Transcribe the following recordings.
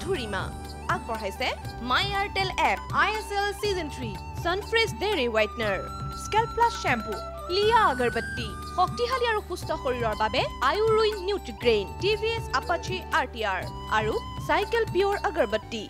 মাধুৰিমা আগবঢ়াইছে my Airtel app I S L season three Sunfresh dairy whitener Scalpe plus shampoo লিয়া আগৰবত্তি শক্তিশালী আৰু সুস্থ শৰীৰৰ বাবে আয়ুৰুইন Nutrigrain T V S Apache R T R আৰু চাইকেল পিয়ৰ আগৰবত্তি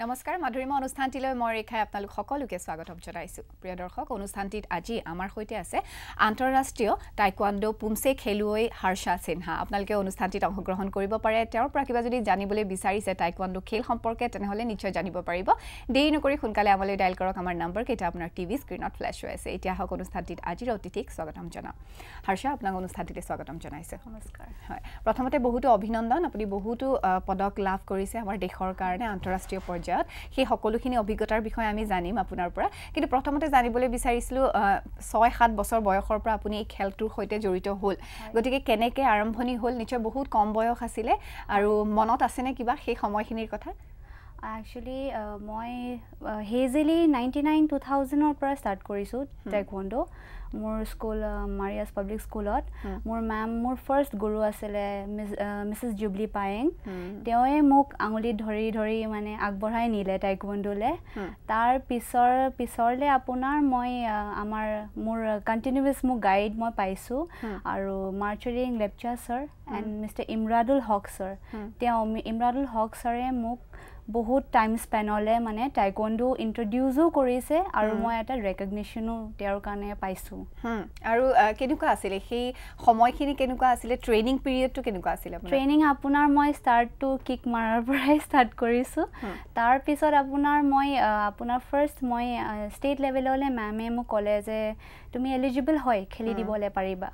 নমস্কাৰ মাধুৰিমা অনুষ্ঠানটিলৈ মই ৰেখাই আপোনালোক সকলোকে স্বাগতম জনাইছোঁ। প্ৰিয় দৰ্শক অনুষ্ঠানটিত আজি আমাৰ সৈতে আছে আন্তঃৰাষ্ট্ৰীয় টাইকোৱাণ্ডো পুমছে খেলুৱৈ হৰ্ষা সিনহা। আপোনালোকে অনুষ্ঠানটিত অংশগ্ৰহণ কৰিব পাৰে। তেওঁৰ পৰা কিবা যদি জানিবলৈ বিচাৰিছে টাইকোৱাণ্ডো খেল সম্পৰ্কে তেনেহ'লে নিশ্চয় জানিব পাৰিব। দেৰি নকৰি সোনকালে আমালৈ ডাইল কৰক। আমাৰ নম্বৰকেইটা আপোনাৰ টিভি স্ক্ৰীণত ফ্লেছ হৈ আছে। এতিয়া আহক অনুষ্ঠানটিত আজিৰ অতিথিক স্বাগতম জনাম হৰ্ষা আপোনাক অনুষ্ঠানটিতে স্বাগতম জনাইছোঁ। নমস্কাৰ। হয় প্ৰথমতে বহুতো অভিনন্দন। আপুনি বহুতো পদক লাভ কৰিছে আমাৰ দেশৰ কাৰণে আন্তঃৰাষ্ট্ৰীয় পৰ্যায়ত। সেই সকলোখিনি অভিজ্ঞতাৰ বিষয়ে আমি জানিম আপোনাৰ পৰা। কিন্তু প্ৰথমতে জানিবলৈ বিচাৰিছিলোঁ ছয় সাত বছৰ বয়সৰ পৰা আপুনি এই খেলটোৰ সৈতে জড়িত হ'ল। গতিকে কেনেকৈ আৰম্ভণি হ'ল? নিশ্চয় বহুত কম বয়স আছিলে। আৰু মনত আছেনে কিবা সেই সময়খিনিৰ কথা? একচুৱেলি মই হেজেলি নাইণ্টি নাইন টু থাউজেণ্ডৰ পৰা ষ্টাৰ্ট কৰিছোঁ টেকৱণ্ডো। মোৰ স্কুল মাৰিয়াছ পাব্লিক স্কুলত। মোৰ মেম মোৰ ফাৰ্ষ্ট গুৰু আছিলে মিছ মিছেছ জুবলি পায়েং। তেওঁৱে মোক আঙুলিত ধৰি ধৰি মানে আগবঢ়াই নিলে টাইকৱণ্ডোলৈ তাৰ পিছৰ পিছৰলৈ আপোনাৰ মই আমাৰ মোৰ কণ্টিনিউৱাছ মোক গাইড মই পাইছোঁ। আৰু মাৰ্চাৰিং Lepcha sir and mister Imradul Haque sir তেওঁ ইমৰাদুল হক ছাৰে মোক বহুত টাইম স্পেনলৈ মানে টাইকণ্ডো ইণ্ট্ৰডিউচো কৰিছে আৰু মই এটা ৰেকগনিশ্যনো তেওঁৰ কাৰণে পাইছোঁ। আৰু কেনেকুৱা আছিলে? সেই সময়খিনি কেনেকুৱা আছিলে? ট্ৰেইনিং পিৰিয়ডটো কেনেকুৱা আছিলে ট্ৰেইনিং আপোনাৰ মই ষ্টাৰ্টটো কিক মাৰাৰ পৰাই ষ্টাৰ্ট কৰিছোঁ। তাৰপিছত আপোনাৰ মই আপোনাৰ ফাৰ্ষ্ট মই ষ্টেট লেভেললৈ মেমে মোক ক'লে যে তুমি এলিজিবল হয় খেলি দিবলৈ পাৰিবা।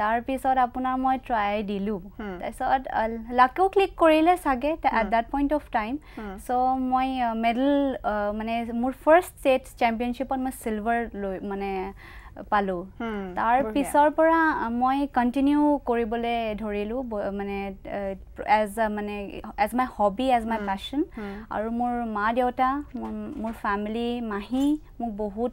তাৰপিছত আপোনাৰ মই ট্ৰাই দিলোঁ। তাৰপিছত লাকেও ক্লিক কৰিলে চাগে at that point of time so' মই মেডেল মানে মোৰ ফাৰ্ষ্ট ষ্টেট চেম্পিয়নশ্বিপত মই চিলভাৰ লৈ মানে পালোঁ। তাৰ পিছৰ পৰা মই কণ্টিনিউ কৰিবলৈ ধৰিলোঁ মানে এজ আ মানে as my hobby as my passion আৰু মোৰ মা দেউতা মোৰ ফেমিলি মাহী মোক বহুত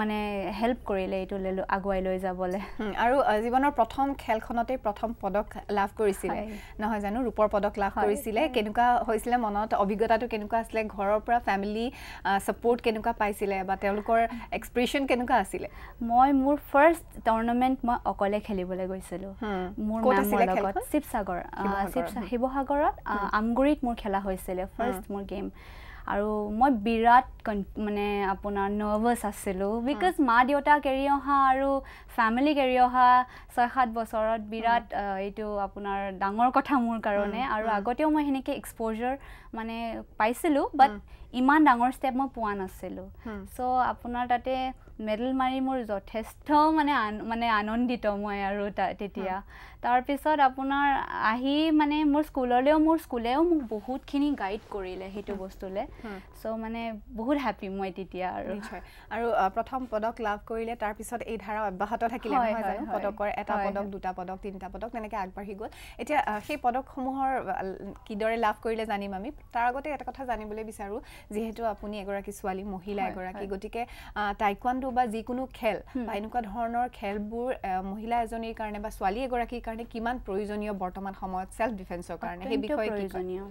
মানে হেল্প কৰিলে এইটো আগুৱাই লৈ যাবলৈ। আৰু জীৱনৰ প্ৰথম খেলখনতেই প্ৰথম পদক লাভ কৰিছিলে। নহয় জানো? ৰূপৰ পদক লাভ কৰিছিলে। কেনেকুৱা হৈছিলে মনত? অভিজ্ঞতাটো কেনেকুৱা আছিলে? ঘৰৰ পৰা ফেমিলি ছাপৰ্ট কেনেকুৱা পাইছিলে? বা তেওঁলোকৰ এক্সপ্ৰেশ্যন কেনেকুৱা আছিলে? মই মোৰ ফাৰ্ষ্ট টুৰ্ণামেণ্ট মই অকলে খেলিবলৈ গৈছিলোঁ। মোৰ মেমৰ লগত শিৱসাগৰ শিৱসাগৰত আমগুৰিত মোৰ খেলা হৈছিলে। ফাৰ্ষ্ট মোৰ গেম আৰু মই বিৰাট মানে আপোনাৰ নাৰ্ভাছ আছিলোঁ বিকজ মা দেউতাক এৰি অহা আৰু ফেমিলিক এৰি অহা ছয় সাত বছৰত বিৰাট এইটো আপোনাৰ ডাঙৰ কথা মোৰ কাৰণে আৰু আগতেও মই সেনেকৈ এক্সপ'জাৰ মানে পাইছিলোঁ বাট ইমান ডাঙৰ ষ্টেপ মই পোৱা নাছিলোঁ। চ' আপোনাৰ তাতে মেডেল মাৰি মোৰ যথেষ্ট মানে মানে আনন্দিত মই আৰু তেতিয়া। তাৰপিছত আপোনাৰ আহি মানে মোৰ স্কুললৈও মোৰ স্কুলেও মোক বহুতখিনি গাইড কৰিলে সেইটো বস্তুলৈ। চ' মানে বহুত হেপী মই তেতিয়া আৰু। আৰু প্ৰথম পদক লাভ কৰিলে তাৰপিছত এই ধাৰা অব্যাহত থাকিলে পদকৰ এটা পদক দুটা পদক তিনিটা পদক তেনেকৈ আগবাঢ়ি গ'ল। এতিয়া সেই পদকসমূহৰ কিদৰে লাভ কৰিলে জানিম আমি? তাৰ আগতে এটা কথা জানিবলৈ বিচাৰোঁ। যিহেতু আপুনি এগৰাকী ছোৱালী মহিলা এগৰাকী গতিকে টাইকোৱাণ্ডো বা যিকোনো খেল বা এনেকুৱা ধৰণৰ খেলবোৰ মহিলা এজনীৰ কাৰণে বা ছোৱালী এগৰাকীৰ কাৰণে কিমান প্ৰয়োজনীয় বৰ্তমান সময়ত চেল্ফ ডিফেন্সৰ কাৰণে সেই বিষয়ে প্ৰয়োজনীয়।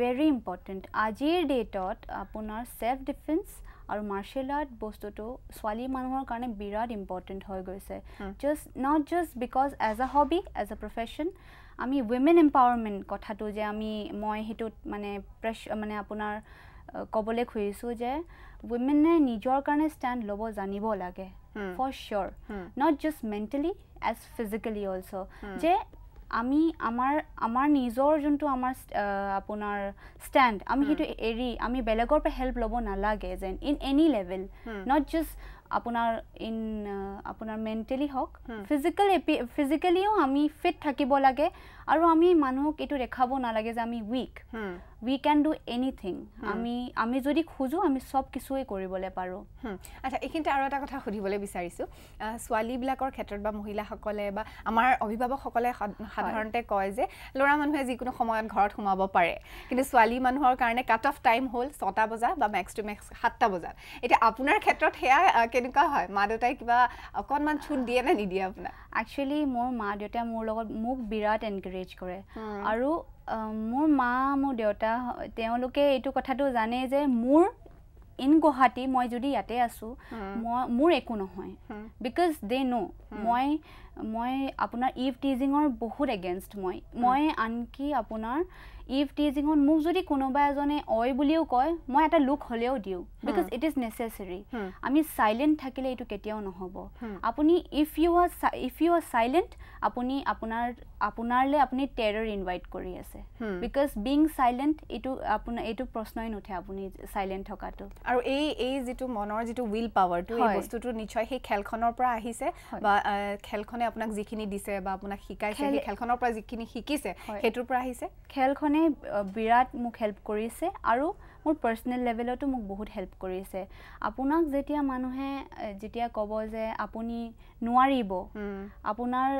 ভেৰি ইম্পৰ্টেণ্ট আজিৰ ডেটত আপোনাৰ চেল্ফ ডিফেন্স আৰু মাৰ্চিয়েল আৰ্ট বস্তুটো ছোৱালী মানুহৰ কাৰণে বিৰাট ইম্পৰ্টেণ্ট হৈ গৈছে। Just not just because as a hobby as a profession আমি উইমেন এম্পাৱাৰমেণ্ট কথাটো যে আমি মই সেইটোত মানে প্ৰেছ মানে আপোনাৰ ক'বলৈ খুজিছোঁ যে উইমেনে নিজৰ কাৰণে ষ্টেণ্ড ল'ব জানিব লাগে। For sure not just mentally as physically also' যে আমি আমাৰ আমাৰ নিজৰ যোনটো আমাৰ আপোনাৰ ষ্টেণ্ড আমি সেইটো এৰি আমি বেলেগৰ পৰা হেল্প ল'ব নালাগে যেন in any level not just আপোনাৰ ইন আপোনাৰ মেণ্টেলি হওক ফিজিকেল এপি ফিজিকেলিও আমি ফিট থাকিব লাগে আৰু আমি মানুহক এইটো দেখাব নালাগে যে আমি weak we can do anything আমি আমি যদি খোজোঁ আমি চব কিছুৱেই কৰিবলৈ পাৰোঁ। আচ্ছা এইখিনিতে আৰু এটা কথা সুধিবলৈ বিচাৰিছোঁ। ছোৱালীবিলাকৰ ক্ষেত্ৰত বা মহিলাসকলে বা আমাৰ অভিভাৱকসকলে সাধাৰণতে কয় যে ল'ৰা মানুহে যিকোনো সময়ত ঘৰত সোমাব পাৰে। কিন্তু ছোৱালী মানুহৰ কাৰণে কাট অফ টাইম হ'ল ছটা বজা বা মেক্স টু মেক্স সাতটা বজাত। এতিয়া আপোনাৰ ক্ষেত্ৰত সেয়া কেনেকুৱা হয়? মা দেউতাই কিবা অকণমান ছুট দিয়ে নে নিদিয়ে আপোনাক? একচুৱেলি মোৰ মা দেউতাই মোৰ লগত মোক বিৰাট এনকাৰেজ কৰে। আৰু মোৰ মা মোৰ দেউতা তেওঁলোকে এইটো কথাটো জানে যে মোৰ ইন গুৱাহাটী মই যদি ইয়াতে আছোঁ মই মোৰ একো নহয়। বিকজ দে ন' মই মই আপোনাৰ ইভ টিজিঙৰ বহুত এগেইনষ্ট মই। মই আনকি আপোনাৰ ইভ টিজিঙত মোক যদি কোনোবা এজনে অই বুলিও কয় মই এটা লুক হ'লেও দিওঁ। বিকজ ইট ইজ নেচেচেৰী আমি চাইলেণ্ট থাকিলে এইটো কেতিয়াও নহ'ব। আপুনি if you are if you are silent আপুনি আপোনাৰ আপোনাৰলৈ আপুনি টেৰৰ ইনভাইট কৰি আছে। বিকজ বিং চাইলেণ্ট এইটো আপোনাৰ এইটো প্ৰশ্নই নুঠে আপুনি চাইলেণ্ট থকাটো। আৰু এই এই যিটো মনৰ যিটো উইল পাৱাৰটো এই বস্তুটো নিশ্চয় সেই খেলখনৰ পৰা আহিছে বা খেলখনে আপোনাক যিখিনি দিছে বা আপোনাক শিকাইছে সেই খেলখনৰ পৰা যিখিনি শিকিছে সেইটোৰ পৰা আহিছে? খেলখনে বিৰাট মোক হেল্প কৰিছে আৰু মোৰ পাৰ্চনেল লেভেলতো মোক বহুত হেল্প কৰিছে। আপোনাক যেতিয়া মানুহে যেতিয়া ক'ব যে আপুনি নোৱাৰিব আপোনাৰ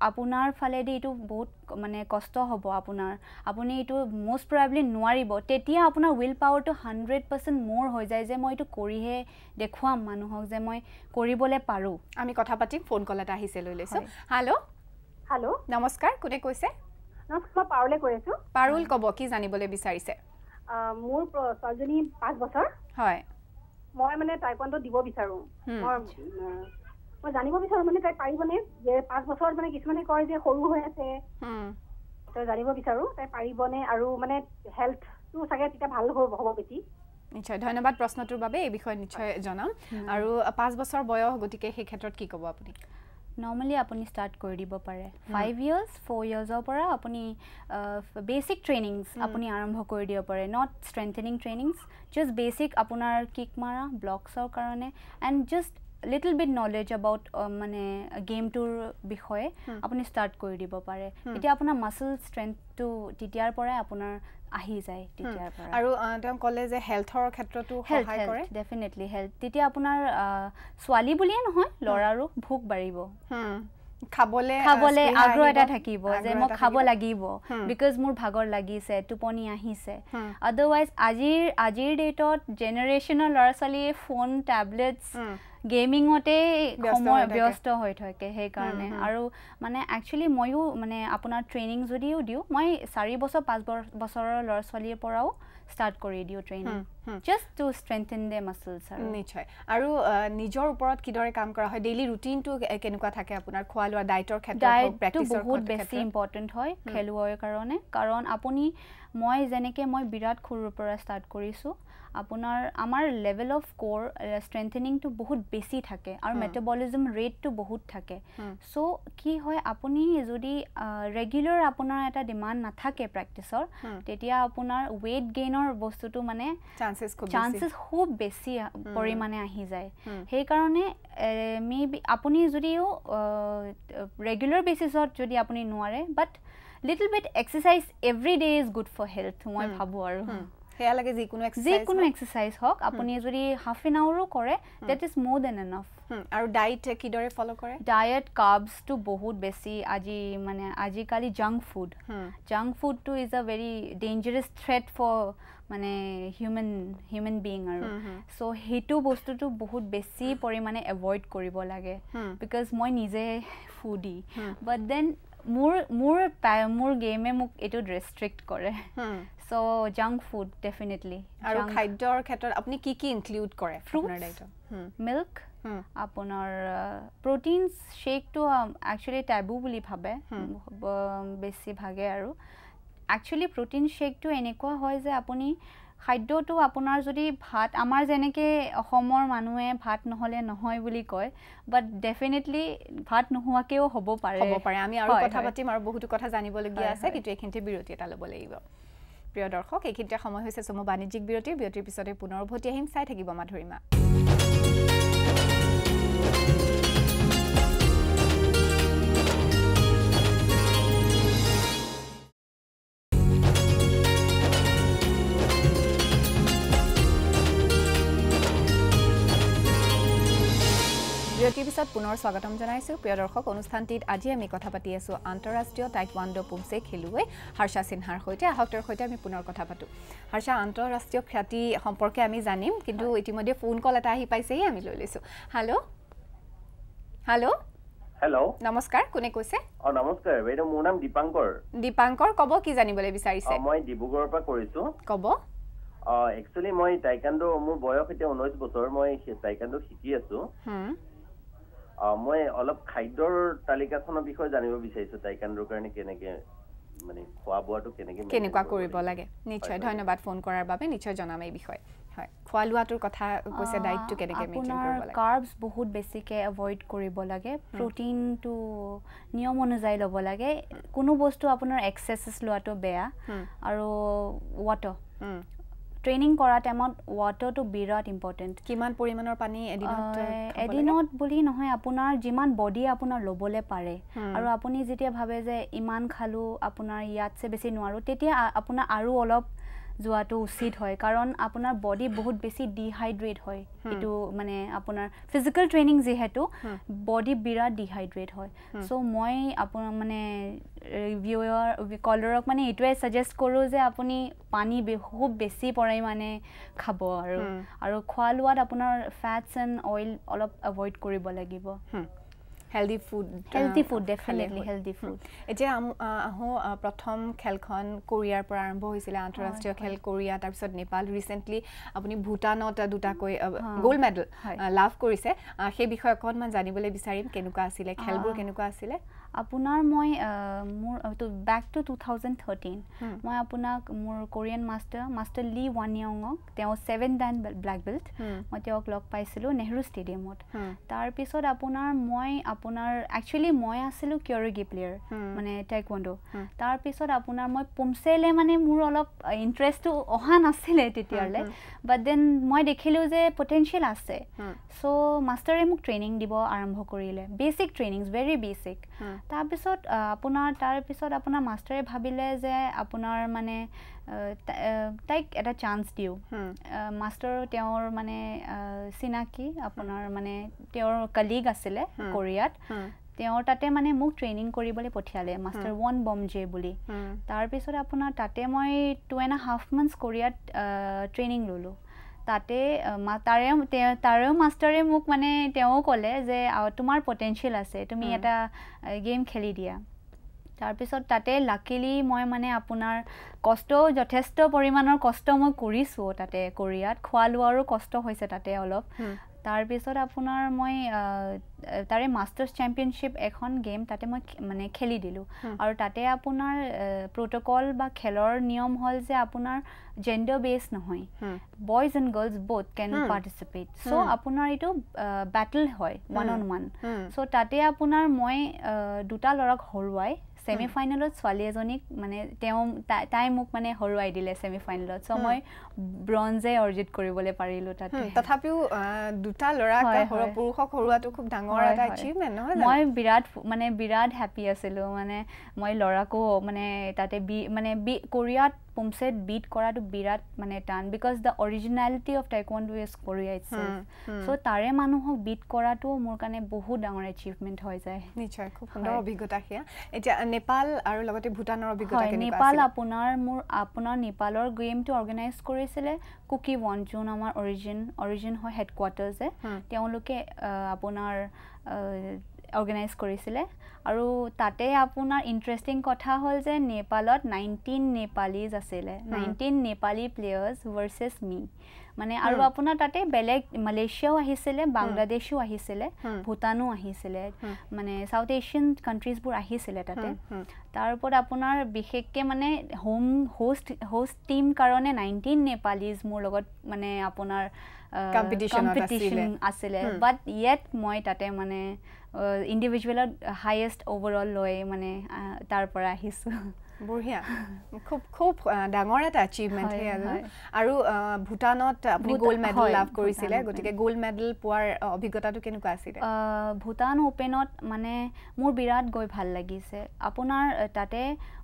আপোনাৰ ফালেদি এইটো বহুত মানে কষ্ট হ'ব আপোনাৰ। আপুনি এইটো মষ্ট প্ৰবেবলি নোৱাৰিব। তেতিয়া আপোনাৰ উইল পাৱাৰটো হাণ্ড্ৰেড পাৰ্চেণ্ট মোৰ হৈ যায় যে মই এইটো কৰিহে দেখুৱাম মানুহক যে মই কৰিবলৈ পাৰোঁ। আমি কথা পাতিম ফোন কল এটা আহিছে লৈ লৈছোঁ। হেল্ল' হেল্ল' নমস্কাৰ কোনে কৈছে? নমস্কাৰ মই পাৰুলে কৈ আছোঁ। পাৰুল ক'ব কি জানিবলৈ বিচাৰিছে? মোৰ ছোৱালীজনী পাঁচ বছৰ। হয়। মই মানে টাইকোৱাণ্ডো দিব বিচাৰোঁ। মই মই জানিব বিচাৰো মানে তাই পাৰিবনে যে পাঁচ বছৰত মানে কিছুমানে কয় যে সৰু হৈ আছে। তই জানিব বিচাৰো তাই পাৰিবনে আৰু মানে হেল্থটো চাগে তেতিয়া ভাল হ'ব হ'ব বেছি। নিশ্চয় ধন্যবাদ প্ৰশ্নটোৰ বাবে এই বিষয়ে নিশ্চয় জনাম। আৰু পাঁচ বছৰ বয়স গতিকে সেই ক্ষেত্ৰত কি ক'ব আপুনি? নৰ্মেলি আপুনি ষ্টাৰ্ট কৰি দিব পাৰে। ফাইভ ইয়াৰ্ছ ফ'ৰ ইয়াৰ্ছৰ পৰা আপুনি বেচিক ট্ৰেইনিংছ আপুনি আৰম্ভ কৰি দিব পাৰে। Not strengthening trainings just basic আপোনাৰ কিক মাৰা ব্লকছৰ কাৰণে and just little bit knowledge about মানে গেমটোৰ বিষয়ে আপুনি ষ্টাৰ্ট কৰি দিব পাৰে। তেতিয়া আপোনাৰ মাছল ষ্ট্ৰেংথটো তেতিয়াৰ পৰাই আপোনাৰ আহি যায় তেতিয়াৰ পৰা। আৰু তেওঁ ক'লে যে হেল্থৰ ক্ষেত্ৰতো সহায় কৰে। ডেফিনেটলি হেল্থ তেতিয়া আপোনাৰ ছোৱালী বুলিয়ে নহয় ল'ৰাৰো ভোক বাঢ়িব। খাবলৈ খাবলৈ আগ্ৰহ এটা থাকিব যে মই খাব লাগিব বিকজ মোৰ ভাগৰ লাগিছে টোপনি আহিছে। আদাৰৱাইজ আজিৰ আজিৰ ডেটত জেনেৰেশ্যনৰ ল'ৰা ছোৱালীয়ে ফোন টেবলেটছ গেমিঙতে সময় ব্যস্ত হৈ থাকে সেইকাৰণে। আৰু মানে একচুৱেলি ময়ো মানে আপোনাৰ ট্ৰেইনিং যদিও দিওঁ মই চাৰি বছৰ পাঁচ বছৰৰ ল'ৰা ছোৱালীৰ পৰাও ষ্টাৰ্ট কৰি দিওঁ training just to strengthen the muscles আৰু। নিশ্চয়। আৰু নিজৰ ওপৰত কিদৰে কাম কৰা হয়? ডেইলি ৰুটিনটো কেনেকুৱা থাকে আপোনাৰ? খোৱা লোৱা ডাইটৰ ক্ষেত্ৰত বহুত বেছি ইম্পৰ্টেণ্ট হয় খেলুৱৈৰ কাৰণে। কাৰণ আপুনি মই যেনেকৈ মই বিৰাট সৰুৰ পৰা ষ্টাৰ্ট কৰিছোঁ আপোনাৰ আমাৰ লেভেল অফ ক'ৰ ষ্ট্ৰেংথেনিংটো বহুত বেছি থাকে আৰু মেটাবলিজম ৰেটটো বহুত থাকে। চ' কি হয় আপুনি যদি ৰেগুলাৰ আপোনাৰ এটা ডিমাণ্ড নাথাকে প্ৰেক্টিছৰ তেতিয়া আপোনাৰ ৱেইট গেইনৰ বস্তুটো মানে চান্সেছ খুব বেছি। পৰিমাণে আহি যায়। সেইকাৰণে মে বি আপুনি যদিও ৰেগুলাৰ বেচিছত যদি আপুনি নোৱাৰে but little bit exercise every day is good for health মই ভাবোঁ আৰু। সেয়া লাগে যিকোনো যিকোনো এক্সাৰচাইজ হওক আপুনি যদি হাফ এন আৱাৰো কৰে ডেট ইজ মোৰ দেন এনফ আৰু ডায়েট কিদৰে ফ'ল' কৰে? ডায়েট কাৰ্বছটো বহুত বেছি আজি মানে আজিকালি junk food junk ফুডটো is a very dangerous threat for মানে হিউমেন হিউমেন বিং আৰু। চ' সেইটো বস্তুটো বহুত বেছি পৰিমাণে এভইড কৰিব লাগে। বিকজ মই নিজে ফুডি বাট দেন মোৰ মোৰ মোৰ গেমে মোক এইটোত ৰেষ্ট্ৰিক্ট কৰে। চ' জাংক ফুড ডেফিনেটলি আৰু খাদ্যৰ ক্ষেত্ৰত আপুনি কি কি ইনক্লুড কৰে মিল্ক আপোনাৰ প্ৰটিন শ্বেকটো একচুৱেলি টেবু বুলি ভাবে। বেছিভাগে আৰু। একচুৱেলি প্ৰটিন শ্বেকটো এনেকুৱা হয় যে আপুনি খাদ্যটো আপোনাৰ যদি ভাত আমাৰ যেনেকৈ অসমৰ মানুহে ভাত নহ'লে নহয় বুলি কয় বাট ডেফিনেটলি ভাত নোহোৱাকৈও হ'ব পাৰে। হ'ব পাৰে। আমি আৰু কথা পাতিম আৰু বহুতো কথা জানিবলগীয়া আছে কিন্তু এইখিনিতে বিৰতি এটা ল'ব লাগিব। প্ৰিয় দৰ্শক এইখিনিতে সময় হৈছে চমু বাণিজ্যিক বিৰতিৰ। বিৰতিৰ পিছতে পুনৰ উভতি আহিম। চাই থাকিব মাধুৰীমা। পিছত পুনৰ স্বাগতম জনাইছোঁ। প্ৰিয় দৰ্শক অনুষ্ঠানটিত আজি আমি কথা পাতি আছোঁ আন্তঃৰাষ্ট্ৰীয় টাইকৱাণ্ডো পুমছে খেলুৱৈ হৰ্ষা সিনহাৰ সৈতে। আহক তেওঁৰ সৈতে আমি পুনৰ কথা পাতোঁ। হৰ্ষা আন্তঃৰাষ্ট্ৰীয় খ্যাতি সম্পৰ্কে আমি জানিম কিন্তু ইতিমধ্যে ফোন কল এটা আহি পাইছেহি আমি লৈ লৈছোঁ। হেল্ল' হেল্ল' হেল্ল' নমস্কাৰ কোনে কৈছে? অঁ নমস্কাৰ বাইদেউ মোৰ নাম দীপাংকৰ। দীপাংকৰ ক'ব কি জানিবলৈ বিচাৰিছে? মই ডিব্ৰুগড়ৰ পৰা কৰিছোঁ ক'ব। একচুৱেলি মই টাইকাণ্ডো মোৰ বয়স এতিয়া ঊনৈছ বছৰ মই টাইকাণ্ডো শিকি আছোঁ। মই অলপ খাদ্যৰ তালিকাখনৰ বিষয়ে জানিব বিচাৰিছোঁ টাইকাণ্ডোৰ কাৰণে কেনেকে মানে খোৱা বোৱাটো কেনেকে কেনেকুৱা কৰিব লাগে। নিশ্চয় ধন্যবাদ ফোন কৰাৰ বাবে। নিশ্চয় জনাম এই বিষয়ে। হয় খোৱা লোৱাটোৰ কথা কৈছে ডাইটটো কেনেকে আপোনাৰ কাৰ্বছ বহুত বেছিকে এভইড কৰিব লাগে। প্ৰটিনটো নিয়ম অনুযায়ী ল'ব লাগে। কোনো বস্তু আপোনাৰ এক্সেচেছ লোৱাটো বেয়া। আৰু ৱাটাৰ ট্ৰেইনিং কৰা টাইমত ৱাটাৰটো বিৰাট ইম্পৰ্টেণ্ট কিমান পৰিমাণৰ পানী এদিনত এদিনত বুলি নহয় আপোনাৰ যিমান বডি আপোনাৰ ল'বলৈ পাৰে। আৰু আপুনি যেতিয়া ভাবে যে ইমান খালোঁ আপোনাৰ ইয়াতছে বেছি নোৱাৰোঁ তেতিয়া আপোনাৰ আৰু অলপ যোৱাটো উচিত হয়। কাৰণ আপোনাৰ বডি বহুত বেছি ডিহাইড্ৰেট হয়। এইটো মানে আপোনাৰ ফিজিকেল ট্ৰেইনিং যিহেতু বডি বিৰাট ডিহাইড্ৰেট হয়। চ' মই আপোনাৰ মানে ভিউৱাৰ কলাৰক মানে এইটোৱে ছাজেষ্ট কৰোঁ যে আপুনি পানী খুব বেছি পৰিমাণে খাব আৰু আৰু খোৱা লোৱাত আপোনাৰ ফেটছ এণ্ড অইল অলপ এভইড কৰিব লাগিব। Healthy food healthy food definitely healthy food এতিয়া আহোঁ প্ৰথম খেলখন কোৰিয়াৰ পৰা আৰম্ভ হৈছিলে আন্তঃৰাষ্ট্ৰীয় খেল কোৰিয়া তাৰপিছত নেপাল। ৰিচেণ্টলি আপুনি ভূটানত দুটাকৈ গ'ল্ড মেডেল লাভ কৰিছে। সেই বিষয়ে অকণমান জানিবলৈ বিচাৰিম কেনেকুৱা আছিলে খেলবোৰ কেনেকুৱা আছিলে। আপোনাৰ মই মোৰ back to two thousand thirteen মই আপোনাক মোৰ Korean master master Lee Won Young তেওঁ ছেভেন ডাইন ব্লেক বেল্ট মই তেওঁক লগ পাইছিলোঁ নেহৰু ষ্টেডিয়ামত। তাৰপিছত আপোনাৰ মই আপোনাৰ একচুৱেলি মই আছিলোঁ কিয়ৰগি প্লেয়াৰ মানে টাইকৱাণ্ডো তাৰপিছত আপোনাৰ মই পুমচেলে মানে মোৰ অলপ ইণ্টাৰেষ্টটো অহা নাছিলে তেতিয়ালৈ বাট দেন মই দেখিলোঁ যে পটেঞ্চিয়েল আছে। চ' মাষ্টাৰে মোক ট্ৰেইনিং দিব আৰম্ভ কৰিলে। বেচিক ট্ৰেইনিং ভেৰি বেচিক তাৰপিছত আপোনাৰ তাৰপিছত আপোনাৰ মাষ্টাৰে ভাবিলে যে আপোনাৰ মানে তাইক এটা চান্স দিওঁ। মাষ্টাৰ তেওঁৰ মানে চিনাকি আপোনাৰ মানে তেওঁৰ কলিগ আছিলে কোৰিয়াত। তেওঁৰ তাতে মানে মোক ট্ৰেইনিং কৰিবলৈ পঠিয়ালে মাষ্টাৰ ওৱান বমজে বুলি। তাৰপিছত আপোনাৰ তাতে মই টু এণ্ড হাফ মান্থছ কোৰিয়াত ট্ৰেইনিং ল'লোঁ। তাতে তাৰে তাৰেও মাষ্টাৰে মোক মানে তেওঁ ক'লে যে তোমাৰ পটেঞ্চিয়েল আছে তুমি এটা গেম খেলি দিয়া। তাৰপিছত তাতে লাকিলি মই মানে আপোনাৰ কষ্ট যথেষ্ট পৰিমাণৰ কষ্ট মই কৰিছোঁ তাতে কোৰিয়াত। খোৱা লোৱাৰো কষ্ট হৈছে তাতে অলপ। তাৰপিছত আপোনাৰ মই তাৰে মাষ্টাৰ্ছ চেম্পিয়নশ্বিপ এখন গেম তাতে মই মানে খেলি দিলোঁ। আৰু তাতে আপোনাৰ প্ৰট'কল বা খেলৰ নিয়ম হ'ল যে আপোনাৰ জেণ্ডাৰ বেছ নহয়। Boys and girls both can participate so' আপোনাৰ এইটো বেটল হয় ওৱান অন ওৱান চ' তাতে আপোনাৰ মই দুটা ল'ৰাক হৰুৱাই। ছেমি ফাইনেলত ছোৱালী এজনীক মানে তেওঁ তাই মোক মানে হৰুৱাই দিলে ছেমি ফাইনেলত চ' মই ব্ৰঞ্জে অৰ্জিত কৰিবলৈ পাৰিলোঁ তাতে। তথাপিও দুটা ল'ৰা পুৰুষক হৰুৱাটো খুব ডাঙৰ এটা এচিভমেণ্ট নহয় মই বিৰাট মানে বিৰাট হেপী আছিলোঁ। মানে মই ল'ৰাকো মানে তাতে বি মানে বি কোৰিয়াত পুমছেট বিট কৰাটো বিৰাট মানে টান because the originality of taekwondo is Korea it's so' তাৰে মানুহক বিট কৰাটো মোৰ কাৰণে বহুত ডাঙৰ এচিভমেণ্ট হৈ যায়। নিশ্চয় খুব সুন্দৰ অভিজ্ঞতা সেয়া। এতিয়া নেপাল আৰু লগতে ভূটানৰ অভিজ্ঞতা নেপাল আপোনাৰ মোৰ আপোনাৰ নেপালৰ গেমটো অৰ্গেনাইজ কৰিছিলে কুকি ওৱান যোন আমাৰ অৰিজিন অৰিজিন হয় হেডকোৱাৰ্টাৰ্ছে তেওঁলোকে আপোনাৰ অৰ্গেনাইজ কৰিছিলে। আৰু তাতে আপোনাৰ ইণ্টাৰেষ্টিং কথা হ'ল যে নেপালত নাইনটিন নেপালীজ আছিলে। Nineteen Nepali players versus me মানে আৰু আপোনাৰ তাতে বেলেগ মালয়েছিয়াও আহিছিলে বাংলাদেশো আহিছিলে ভূটানো আহিছিলে মানে চাউথ এছিয়ান কাণ্ট্ৰিজবোৰ আহিছিলে তাতে। তাৰ ওপৰত আপোনাৰ বিশেষকৈ মানে হোম হোষ্ট হোষ্ট টীম কাৰণে নাইনটিন নেপালীজ মোৰ লগত মানে আপোনাৰ কম্পিটিশ্যন আছিলে। বাট য়েট মই তাতে মানে ইণ্ডিভিজুৱেলত হায়েষ্ট অভাৰঅল লৈ মানে তাৰ পৰা আহিছোঁ। বঢ়িয়া। খুব খুব ডাঙৰ এটা এচিভমেণ্ট আৰু ভূটানত আপুনি গ'ল্ড মেডেল লাভ কৰিছিলে গতিকে গ'ল্ড মেডেল পোৱাৰ অভিজ্ঞতাটো কেনেকুৱা আছিলে? ভূটান অ'পেনত মানে মোৰ বিৰাট গৈ ভাল লাগিছে। আপোনাৰ তাতে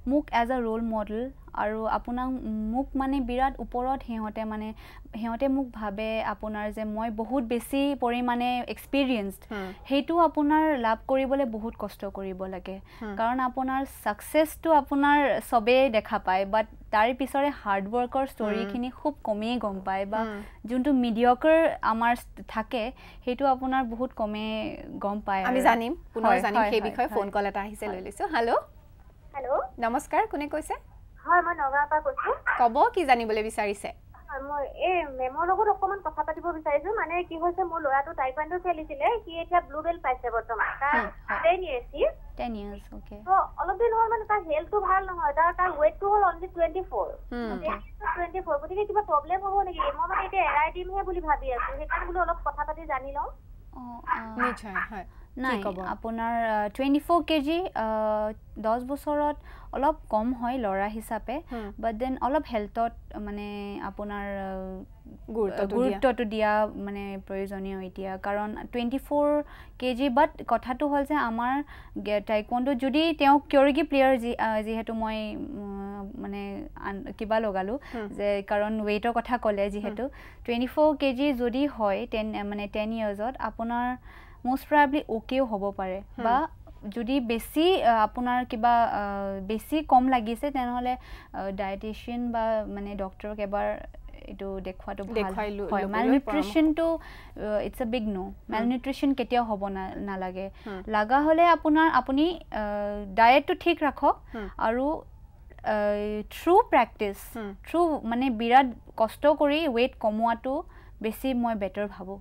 মোক এজ এ ৰোল মডেল আৰু আপোনাক মোক মানে বিৰাট ওপৰত সিহঁতে মানে সিহঁতে মোক ভাবে আপোনাৰ যে মই বহুত বেছি পৰিমাণে এক্সপিৰিয়েঞ্চড সেইটো আপোনাৰ লাভ কৰিবলৈ বহুত কষ্ট কৰিব লাগে। কাৰণ আপোনাৰ ছাকচেছটো আপোনাৰ চবেই দেখা পায় বাট তাৰ পিছৰে হাৰ্ডৱৰ্কৰ ষ্টৰিখিনি খুব কমেই গম পায় বা যোনটো মিডিয়কৰ আমাৰ থাকে সেইটো আপোনাৰ বহুত কমেই গম পায় আমি জানিম পুনৰ জানিম সেই বিষয়ে ফোন কল এটা আহিছে লৈ লৈছোঁ। হেল্ল' হেল্ল' নমস্কাৰ কোনে কৈছে? হয় মই নগাঁৱৰ পৰা কৈছোঁ। ক'ব কি জানিবলৈ বিচাৰিছে? মই এই মেমৰ লগত অকণমান কথা পাতিব বিচাৰিছোঁ। মানে কি হৈছে মোৰ ল'ৰাটো টাইকাণ্ডো খেলিছিলে সি এতিয়া ব্লু বেল্ট পাইছে বৰ্তমান। তাৰ টেন ইয়াৰ্ছ সি। টেন ইয়াৰ্ছ অ'কে অলপ দিন হ'ল মানে তাৰ হেল্থটো ভাল নহয় তাৰ তাৰ ৱেইটটো হ'ল only twenty four twenty four গতিকে কিবা প্ৰব্লেম হ'ব নেকি? মই মানে এতিয়া এৰাই দিমহে বুলি ভাবি আছোঁ। সেইকাৰণে বোলো অলপ কথা পাতি জানি লওঁ। নিশ্চয় হয়। নাই আপোনাৰ টুৱেণ্টি ফ'ৰ কেজি দহ বছৰত অলপ কম হয় ল'ৰা হিচাপে বাট দেন অলপ হেল্থত মানে আপোনাৰ গুৰুত্বটো দিয়া। মানে প্ৰয়োজনীয় এতিয়া। কাৰণ টুৱেণ্টি ফ'ৰ কেজি বাট কথাটো হ'ল যে আমাৰ টাইকণ্ডত যদি তেওঁ কিয়ৰিগী প্লেয়াৰ যি যিহেতু মই মানে কিবা লগালোঁ যে কাৰণ ৱেইটৰ কথা ক'লে যিহেতু টুৱেণ্টি ফ'ৰ কেজি যদি হয় টেন মানে টেন ইয়াৰ্ছত আপোনাৰ মষ্ট প্ৰবেবলি অ'কেও হ'ব পাৰে। বা যদি বেছি আপোনাৰ কিবা বেছি কম লাগিছে তেনেহ'লে ডায়েটিচিয়ান বা মানে ডক্টৰক এবাৰ এইটো দেখুৱাটো হয়। Meal it's a big no' meal nutrition কেতিয়াও হ'ব নালাগে। লগা হ'লে আপোনাৰ আপুনি ডায়েটটো ঠিক ৰাখক আৰু থ্ৰু প্ৰেক্টিচ থ্ৰু মানে বিৰাট কষ্ট কৰি ৱেইট কমোৱাটো বেছি মই বেটাৰ ভাবোঁ।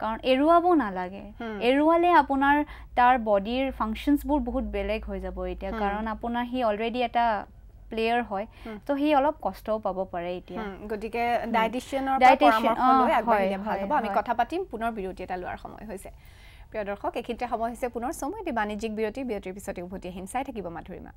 কাৰণ এৰুৱাব নালাগে। এৰুৱালে আপোনাৰ তাৰ বডিৰ ফাংচনছবোৰ বহুত বেলেগ হৈ যাব এতিয়া। কাৰণ আপোনাৰ সি অলৰেডি এটা প্লেয়াৰ হয় ত' সি অলপ কষ্টও পাব পাৰে এতিয়া। গতিকে আমি কথা পাতিম পুনৰ বিৰতি এটা লোৱাৰ সময় হৈছে। প্ৰিয় দৰ্শক এইখিনিতে সময় হৈছে পুনৰ। সময় বাণিজ্যিক বিৰতি বিৰতিৰ পিছতে উভতি আহিম। চাই থাকিব মাধুৰীমা।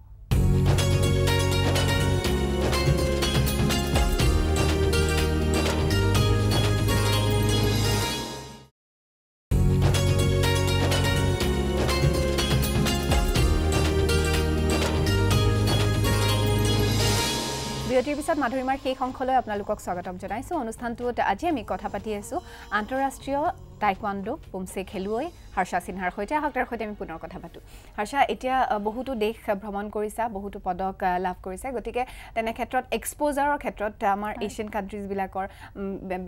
বিৰতিৰ পিছত মাধুৰীমাৰ শেষ অংশলৈ আপোনালোকক স্বাগতম জনাইছোঁ। অনুষ্ঠানটোত আজি আমি কথা পাতি আছোঁ আন্তঃৰাষ্ট্ৰীয় টাইকৱাণ্ডো পুমচে খেলুৱৈ হৰ্ষা সিনহাৰ সৈতে। আহক তাৰ সৈতে আমি পুনৰ কথা পাতোঁ। হৰ্ষা এতিয়া বহুতো দেশ ভ্ৰমণ কৰিছা বহুতো পদক লাভ কৰিছে। গতিকে তেনে ক্ষেত্ৰত এক্সপ'জাৰৰ ক্ষেত্ৰত আমাৰ এছিয়ান কাণ্ট্ৰিজবিলাকৰ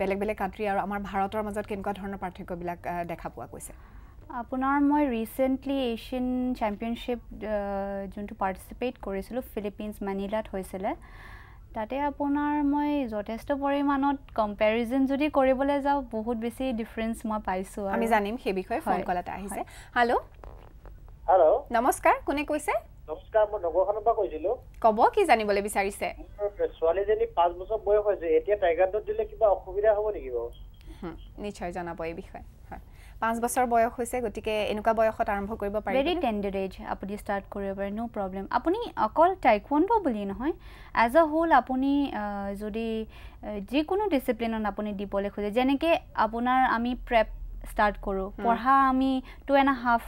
বেলেগ বেলেগ কাণ্ট্ৰি আৰু আমাৰ ভাৰতৰ মাজত কেনেকুৱা ধৰণৰ পাৰ্থক্যবিলাক দেখা পোৱা গৈছে? আপোনাৰ মই ৰিচেণ্টলি এছিয়ান চেম্পিয়নশ্বিপ যোনটো পাৰ্টিচিপেট কৰিছিলোঁ ফিলিপিনছ মানিলাত হৈছিলে। তাতে আপোনাৰ মই যথেষ্ট পৰিমাণত কম্পেৰিজন যদি কৰিবলৈ যাওঁ বহুত বেছি ডিফাৰেঞ্চ মই পাইছোঁ আমি জানিম সেই বিষয়ে ফোন কল এটা আহিছে। হেল্ল' হেল্ল' নমস্কাৰ কোনে কৈছে? নমস্কাৰ মই নগৰখনৰ পৰা কৈছিলোঁ। ক'ব কি জানিবলৈ বিচাৰিছে? ছোৱালীজনী পাঁচ বছৰ বয়স হৈছে এতিয়া টাইগাৰটোত দিলে কিবা অসুবিধা হ'ব নেকি বাৰু? নিশ্চয় জনাব এই বিষয়ে। পাঁচ বছৰ বয়স হৈছে গতিকে এনেকুৱা বয়সত আৰম্ভ কৰিব পাৰি ভেৰি টেণ্ডাৰ এজ আপুনি ষ্টাৰ্ট কৰিব পাৰে ন' প্ৰব্লেম আপুনি অকল টাইকোৱাণ্ডো বুলি নহয় এজ এ হোল আপুনি যদি যিকোনো ডিচিপ্লিনত আপুনি দিবলৈ খোজে যেনেকৈ আপোনাৰ আমি প্ৰেপ ষ্টাৰ্ট কৰোঁ পঢ়া আমি টু এণ্ড হাফ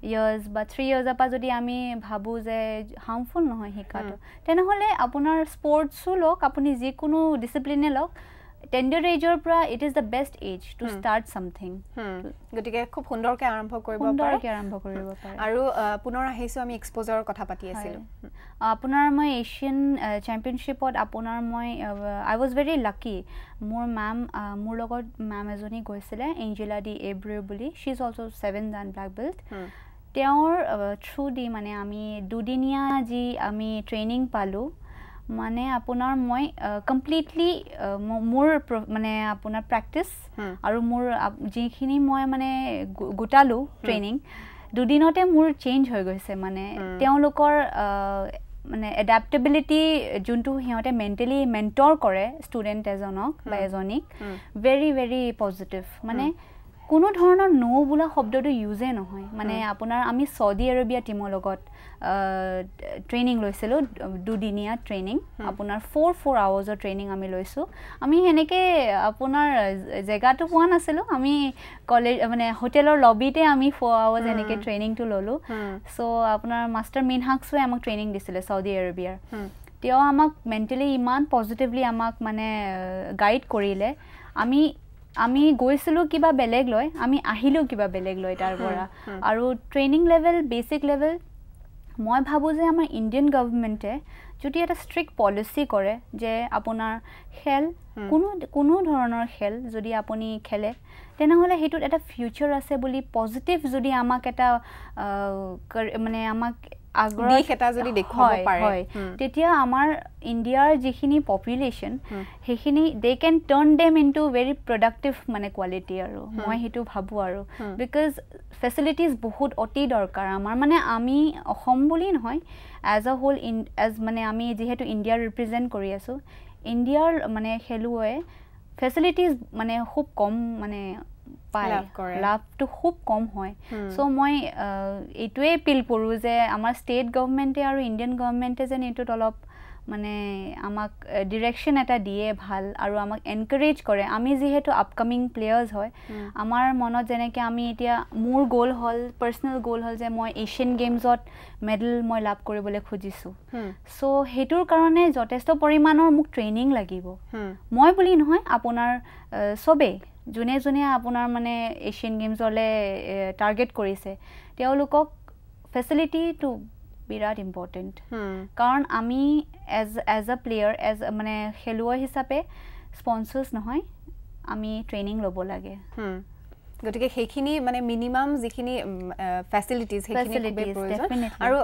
ইয়াৰ্ছ বা থ্ৰী ইয়াৰ্ছৰ পৰা যদি আমি ভাবোঁ যে হাৰ্মফুল নহয় শিকাটো তেনেহ'লে আপোনাৰ স্পৰ্টছো লওক আপুনি যিকোনো ডিচিপ্লিনে লওক টেণ্ডাৰ এজৰ পৰা it is the best age to start something গতিকে খুব সুন্দৰকৈ আৰম্ভ কৰিব সুন্দৰকৈ আৰম্ভ কৰিব পাৰে। আৰু পুনৰ আহিছোঁ আমি এক্সপ'জাৰৰ কথা পাতি আছিলোঁ। আপোনাৰ মই এছিয়ান চেম্পিয়নশ্বিপত আপোনাৰ মই আই ৱাজ ভেৰি লাকি মোৰ মেম মোৰ লগত মেম এজনী গৈছিলে এঞ্জেলা ডি এব্ৰে বুলি। She is also' seven dan black belt তেওঁৰ থ্ৰু দি মানে আমি দুদিনীয়া যি আমি ট্ৰেইনিং পালোঁ মানে আপোনাৰ মই কমপ্লিটলি মোৰ মানে আপোনাৰ প্ৰেক্টিচ আৰু মোৰ যিখিনি মই মানে গোটালোঁ ট্ৰেইনিং দুদিনতে মোৰ চেঞ্জ হৈ গৈছে মানে। তেওঁলোকৰ মানে এডাপ্টেবিলিটি যোনটো সিহঁতে মেণ্টেলি মেণ্টৰ কৰে ষ্টুডেণ্ট এজনক বা এজনীক ভেৰি ভেৰি পজিটিভ মানে কোনো ধৰণৰ ন' বোলা শব্দটো ইউজেই নহয়। মানে আপোনাৰ আমি চৌদি আৰবিয়া টীমৰ লগত ট্ৰেইনিং লৈছিলোঁ দুদিনীয়া ট্ৰেইনিং আপোনাৰ ফ'ৰ ফ'ৰ আৱাৰ্ছৰ ট্ৰেইনিং আমি লৈছোঁ। আমি সেনেকৈ আপোনাৰ জেগাটো পোৱা নাছিলোঁ। আমি কলেজ মানে হোটেলৰ লবিতে আমি ফ'ৰ আৱাৰ্ছ এনেকৈ ট্ৰেইনিংটো ল'লোঁ। চ' আপোনাৰ মাষ্টাৰ মিনহাক্সুৱে আমাক ট্ৰেইনিং দিছিলে চৌদি আৰবিয়াৰ তেওঁ আমাক মেণ্টেলি ইমান পজিটিভলি আমাক মানে গাইড কৰিলে। আমি আমি গৈছিলোঁ কিবা বেলেগ লৈ আমি আহিলেও কিবা বেলেগ লৈ তাৰ পৰা। আৰু ট্ৰেইনিং লেভেল বেচিক লেভেল মই ভাবোঁ যে আমাৰ ইণ্ডিয়ান গভৰ্ণমেণ্টে যদি এটা ষ্ট্ৰিক্ট পলিচি কৰে যে আপোনাৰ খেল কোনো কোনো ধৰণৰ খেল যদি আপুনি খেলে তেনেহ'লে সেইটোত এটা ফিউচাৰ আছে বুলি পজিটিভ যদি আমাক এটা মানে আমাক তেতিয়া আমাৰ ইণ্ডিয়াৰ যিখিনি পপুলেশ্যন সেইখিনি they can turn them into very very productive মানে কোৱালিটি আৰু। মই সেইটো ভাবোঁ আৰু। বিকজ ফেচিলিটিজ বহুত অতি দৰকাৰ। আমাৰ মানে আমি অসম বুলি নহয় as a whole in as মানে আমি যিহেতু ইণ্ডিয়াৰ ৰিপ্ৰেজেণ্ট কৰি আছোঁ ইণ্ডিয়াৰ মানে খেলুৱৈ ফেচিলিটিজ মানে খুব কম মানে পায়। লাভটো খুব কম হয়। চ' মই এইটোৱে এপিল কৰোঁ যে আমাৰ ষ্টেট গভমেণ্টে আৰু ইণ্ডিয়ান গভমেণ্টে যেন এইটোত অলপ মানে আমাক ডিৰেকশ্যন এটা দিয়ে ভাল আৰু আমাক এনকাৰেজ কৰে। আমি যিহেতু আপকামিং প্লেয়াৰ্ছ হয় আমাৰ মনত যেনেকৈ আমি এতিয়া মোৰ গ'ল হ'ল পাৰ্চনেল গ'ল হ'ল যে মই এছিয়ান গেমছত মেডেল মই লাভ কৰিবলৈ খুজিছোঁ। চ' সেইটোৰ কাৰণে যথেষ্ট পৰিমাণৰ মোক ট্ৰেইনিং লাগিব। মই বুলি নহয় আপোনাৰ চবেই। যোনে যোনে আপোনাৰ মানে এছিয়ান গেমছলৈ টাৰ্গেট কৰিছে তেওঁলোকক ফেচিলিটিটো বিৰাট ইম্পৰ্টেণ্ট কাৰণ আমি as as a player as মানে খেলুৱৈ হিচাপে স্পনচাৰ্ছ নহয় আমি ট্ৰেইনিং ল'ব লাগে। গতিকে সেইখিনি মানে মিনিমাম যিখিনি ফেচিলিটিজ সেইখিনি প্ৰয়োজন। আৰু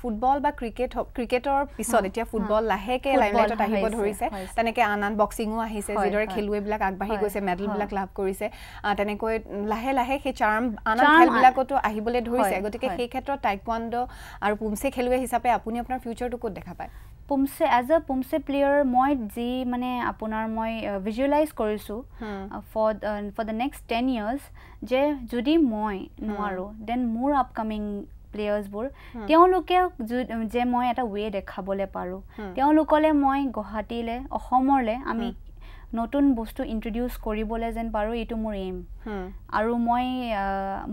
ফুটবল বা ক্ৰিকেট ক্ৰিকেটৰ পিছত এতিয়া ফুটবল লাহেকৈ লাইমলাইটত আহিব ধৰিছে। তেনেকৈ আন আন বক্সিঙো আহিছে যিদৰে খেলুৱৈবিলাক আগবাঢ়ি গৈছে মেডেলবিলাক লাভ কৰিছে। তেনেকৈ লাহে লাহে সেই চাৰ্ম আন আন খেলবিলাকতো আহিবলৈ ধৰিছে। গতিকে সেই ক্ষেত্ৰত টাইকোৱাণ্ড আৰু পুমচে খেলুৱৈ হিচাপে আপুনি আপোনাৰ ফিউচাৰটো ক'ত দেখা পায়? পুমছে এজ এ পুমছে প্লেয়াৰ মই যি মানে আপোনাৰ মই ভিজুৱেলাইজ কৰিছোঁ for for the next ten years যে যদি মই নোৱাৰোঁ দেন মোৰ আপকামিং প্লেয়াৰ্ছবোৰ তেওঁলোকে যে মই এটা ৱে দেখাবলৈ পাৰোঁ তেওঁলোকলৈ মই গুৱাহাটীলৈ অসমলৈ আমি নতুন বস্তু ইণ্ট্ৰডিউচ কৰিবলৈ যেন পাৰোঁ এইটো মোৰ এইম আৰু মই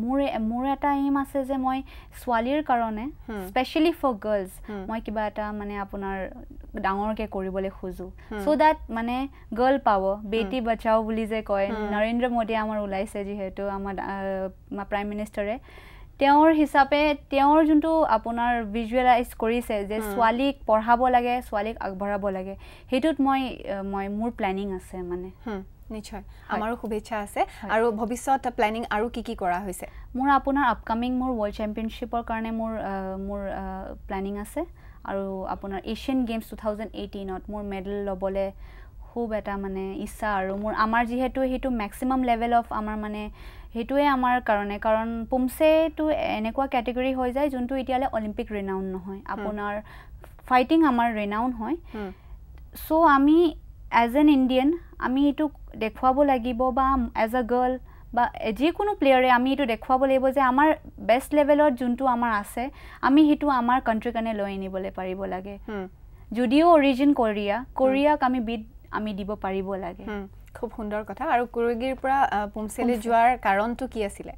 মোৰ মোৰ এটা এইম আছে যে মই ছোৱালীৰ কাৰণে স্পেচিয়েলি ফৰ গাৰ্লছ মই কিবা এটা মানে আপোনাৰ ডাঙৰকৈ কৰিবলৈ খোজোঁ। চ' দেট মানে গাৰ্ল পাব বেটি বচাও বুলি যে কয়। নৰেন্দ্ৰ মোদীয়ে আমাৰ ওলাইছে যিহেতু আমাৰ প্ৰাইম মিনিষ্টাৰে তেওঁৰ হিচাপে তেওঁৰ যোনটো আপোনাৰ ভিজুৱেলাইজ কৰিছে যে ছোৱালীক পঢ়াব লাগে ছোৱালীক আগবঢ়াব লাগে সেইটোত মই মই মোৰ প্লেনিং আছে মানে। নিশ্চয়। আমাৰো শুভেচ্ছা আছে। আৰু ভৱিষ্যত প্লেনিং আৰু কি কি কৰা হৈছে? মোৰ আপোনাৰ আপকামিং মোৰ ৱৰ্ল্ড চেম্পিয়নশ্বিপৰ কাৰণে মোৰ মোৰ প্লেনিং আছে। আৰু আপোনাৰ এছিয়ান গেমছ টু থাউজেণ্ড এইটিনত মোৰ মেডেল ল'বলৈ খুব এটা মানে ইচ্ছা আৰু মোৰ আমাৰ যিহেতু সেইটো মেক্সিমাম লেভেল অফ আমাৰ মানে সেইটোৱে আমাৰ কাৰণে। কাৰণ পুমছেটো এনেকুৱা কেটেগৰী হৈ যায় যোনটো এতিয়ালৈ অলিম্পিক ৰিনাউন নহয়। আপোনাৰ ফাইটিং আমাৰ ৰিনাউন হয়। চ' আমি এজ এন ইণ্ডিয়ান আমি এইটো দেখুৱাব লাগিব বা এজ এ গাৰ্ল বা যিকোনো প্লেয়াৰে আমি এইটো দেখুৱাব লাগিব যে আমাৰ বেষ্ট লেভেলত যোনটো আমাৰ আছে আমি সেইটো আমাৰ কাণ্ট্ৰিৰ কাৰণে লৈ আনিবলৈ পাৰিব লাগে। যদিও অৰিজিন কোৰিয়া কোৰিয়াক আমি বিট আমি দিব পাৰিব লাগে। খুব সুন্দৰ কথা। আৰু কুৰগীৰ পৰা পুমচেলি যোৱাৰ কাৰণটো কি আছিলে?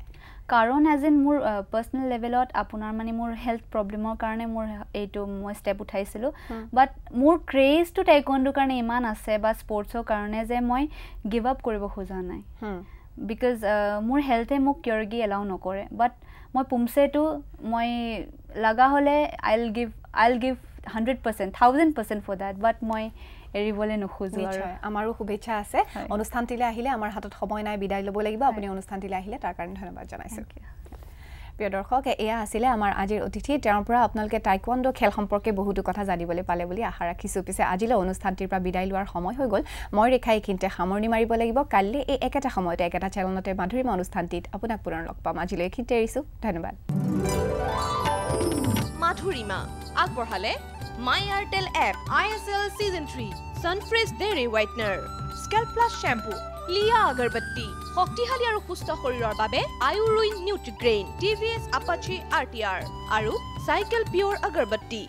কাৰণ এজ ইন মোৰ পাৰ্চনেল লেভেলত আপোনাৰ মানে মোৰ হেল্থ প্ৰব্লেমৰ কাৰণে মোৰ এইটো মই ষ্টেপ উঠাইছিলোঁ। বাট মোৰ ক্ৰেজটো টাইকণ্ডোৰ কাৰণে ইমান আছে বা স্পৰ্টছৰ কাৰণে যে মই গিভ আপ কৰিব খোজা নাই। বিকজ মোৰ হেল্থে মোক কিয়ৰ্গি এলাউ নকৰে। বাট মই পুমচেটো মই লগা হ'লে I will give I will give hundred percent thousand percent for that but মই এৰিবলৈ নোখোজো আমাৰো শুভেচ্ছা আছে। অনুষ্ঠানটিলৈ আহিলে আমাৰ হাতত সময় নাই বিদায় ল'ব লাগিব। আপুনি অনুষ্ঠানটিলৈ আহিলে তাৰ কাৰণে ধন্যবাদ জনাইছোঁ। প্ৰিয় দৰ্শক এয়া আছিলে আমাৰ আজিৰ অতিথি। তেওঁৰ পৰা আপোনালোকে টাইকোৱাণ্ড খেল সম্পৰ্কে বহুতো কথা জানিবলৈ পালে বুলি আশা ৰাখিছোঁ। পিছে আজিলৈ অনুষ্ঠানটিৰ পৰা বিদায় লোৱাৰ সময় হৈ গ'ল। মই ৰেখা এইখিনিতে সামৰণি মাৰিব লাগিব। কাইলৈ এই একেটা সময়তে একেটা চেনেলতে মাধুৰীমা অনুষ্ঠানটিত আপোনাক পুনৰ লগ পাম। আজিলৈ এইখিনিতে এৰিছোঁ। ধন্যবাদ। মাধুৰীমা আগবঢ়ালে app I S L season three Sunfresh dairy whitener scale plus shampoo লিয়া আগৰবত্তি শক্তিশালী আৰু সুস্থ শৰীৰৰ বাবে আয়ুৰুইন Nutrigrain T V S Apache R T R আৰু চাইকেল পিয়ৰ আগৰবত্তি